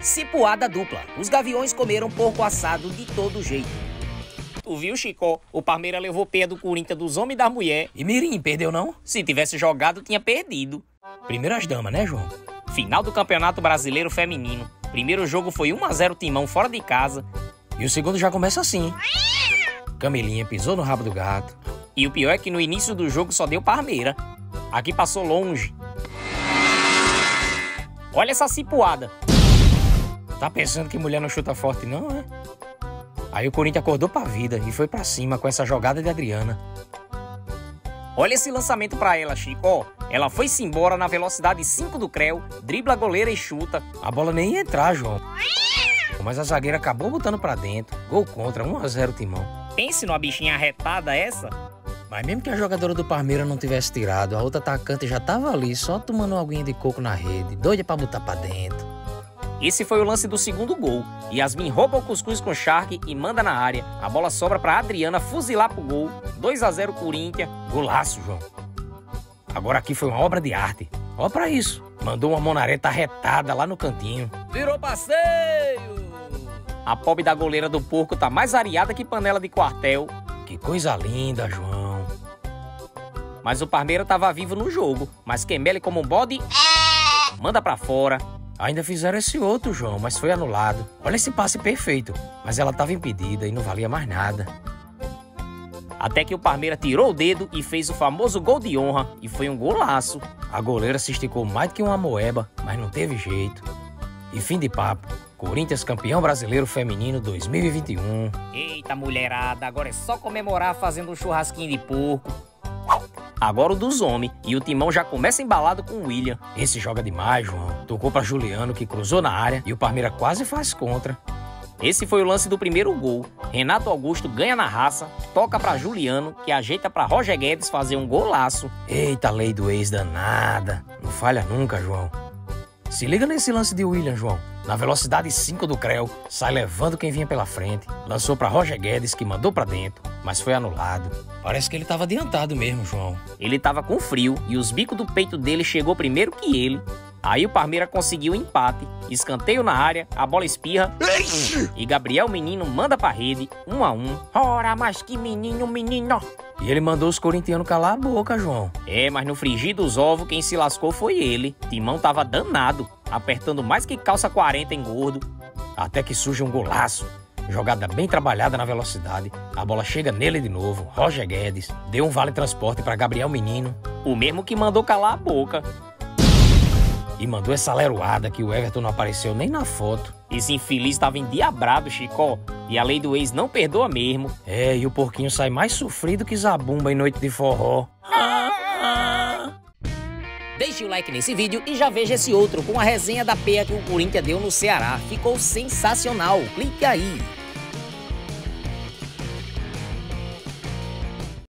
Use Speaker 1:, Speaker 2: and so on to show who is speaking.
Speaker 1: Cipuada dupla. Os gaviões comeram porco assado de todo jeito.
Speaker 2: Tu viu, Chico? O Palmeiras levou pé do Corinthians dos homens e da mulher.
Speaker 1: E Mirim, perdeu não?
Speaker 2: Se tivesse jogado, tinha perdido.
Speaker 1: Primeiras damas, né, João?
Speaker 2: Final do Campeonato Brasileiro Feminino. Primeiro jogo foi 1 a 0 Timão fora de casa.
Speaker 1: E o segundo já começa assim. Camilinha pisou no rabo do gato.
Speaker 2: E o pior é que no início do jogo só deu Parmeira. Aqui passou longe. Olha essa cipuada.
Speaker 1: Tá pensando que mulher não chuta forte, não, é? Aí o Corinthians acordou pra vida e foi pra cima com essa jogada de Adriana.
Speaker 2: Olha esse lançamento pra ela, Chico. Ó, ela foi-se embora na velocidade 5 do Creu, dribla a goleira e chuta.
Speaker 1: A bola nem ia entrar, João. Mas a zagueira acabou botando pra dentro. Gol contra, 1 a 0 Timão.
Speaker 2: Pense numa bichinha arretada essa.
Speaker 1: Mas mesmo que a jogadora do Palmeiras não tivesse tirado, a outra atacante já tava ali, só tomando uma aguinha de coco na rede, doida pra botar pra dentro.
Speaker 2: Esse foi o lance do segundo gol. Yasmin rouba o cuscuz com o Shark e manda na área. A bola sobra pra Adriana fuzilar pro gol. 2 a 0 Corinthians.
Speaker 1: Golaço, João. Agora aqui foi uma obra de arte. Ó pra isso. Mandou uma monareta retada lá no cantinho.
Speaker 2: Virou passeio! A pobre da goleira do porco tá mais areada que panela de quartel.
Speaker 1: Que coisa linda, João.
Speaker 2: Mas o Parmeira tava vivo no jogo. Mas Kemele como um bode... Manda pra fora.
Speaker 1: Ainda fizeram esse outro, João, mas foi anulado. Olha esse passe perfeito. Mas ela estava impedida e não valia mais nada.
Speaker 2: Até que o Parmeira tirou o dedo e fez o famoso gol de honra. E foi um golaço.
Speaker 1: A goleira se esticou mais do que uma moeba, mas não teve jeito. E fim de papo. Corinthians campeão brasileiro feminino 2021.
Speaker 2: Eita mulherada, agora é só comemorar fazendo um churrasquinho de porco. Agora o dos homens. E o timão já começa embalado com o William.
Speaker 1: Esse joga demais, João. Tocou para Juliano, que cruzou na área, e o Parmeira quase faz contra.
Speaker 2: Esse foi o lance do primeiro gol. Renato Augusto ganha na raça, toca para Juliano, que ajeita para Roger Guedes fazer um golaço.
Speaker 1: Eita, lei do ex danada. Não falha nunca, João. Se liga nesse lance de William, João. Na velocidade 5 do Creu, sai levando quem vinha pela frente. Lançou para Roger Guedes, que mandou para dentro, mas foi anulado. Parece que ele estava adiantado mesmo, João.
Speaker 2: Ele estava com frio e os bicos do peito dele chegou primeiro que ele. Aí o Parmeira conseguiu o um empate, escanteio na área, a bola espirra e Gabriel Menino manda pra rede, um a um.
Speaker 1: Ora, mas que menino, menino! E ele mandou os corintianos calar a boca, João.
Speaker 2: É, mas no frigir dos ovos, quem se lascou foi ele. Timão tava danado, apertando mais que calça 40 em gordo.
Speaker 1: Até que surge um golaço. Jogada bem trabalhada na velocidade. A bola chega nele de novo. Roger Guedes deu um vale transporte para Gabriel Menino.
Speaker 2: O mesmo que mandou calar a boca.
Speaker 1: E mandou essa leroada que o Everton não apareceu nem na foto.
Speaker 2: Esse infeliz estava endiabrado, Chicó. E a lei do ex não perdoa mesmo.
Speaker 1: É, e o porquinho sai mais sofrido que zabumba em noite de forró.
Speaker 2: Deixe o like nesse vídeo e já veja esse outro com a resenha da peia que o Corinthians deu no Ceará. Ficou sensacional. Clique aí.